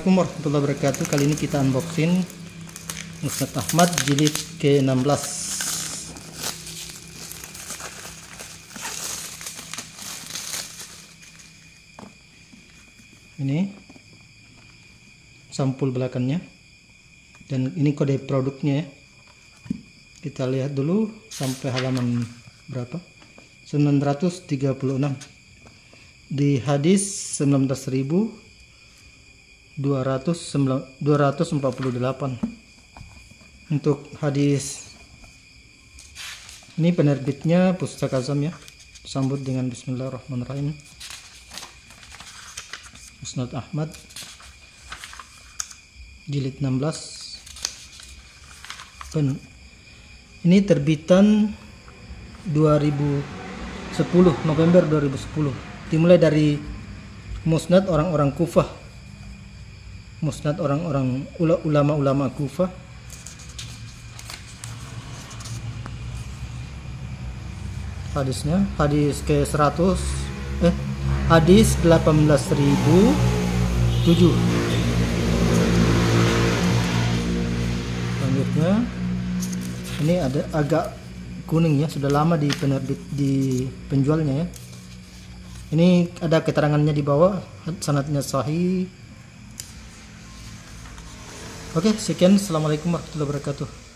Assalamualaikum warahmatullahi wabarakatuh. Kali ini kita unboxing Musnad Ahmad jilid ke-16 Ini Sampul belakangnya. Dan ini kode produknya ya. Kita lihat dulu Sampai halaman berapa. 936 Di hadis 19.000 248 untuk hadis. Ini penerbitnya Pustaka Azam ya. Sambut dengan Bismillahirrahmanirrahim. Musnad Ahmad. Jilid 16 Pen ini terbitan 2010 November 2010 dimulai dari Musnad orang-orang Kufah musnad orang-orang ulama-ulama Kufah hadisnya hadis ke 100 eh hadis 18007 selanjutnya ini ada agak kuning ya sudah lama di penerbit di penjualnya ya. Ini ada keterangannya di bawah sanatnya sahih Oke, sekian. Assalamualaikum warahmatullahi wabarakatuh.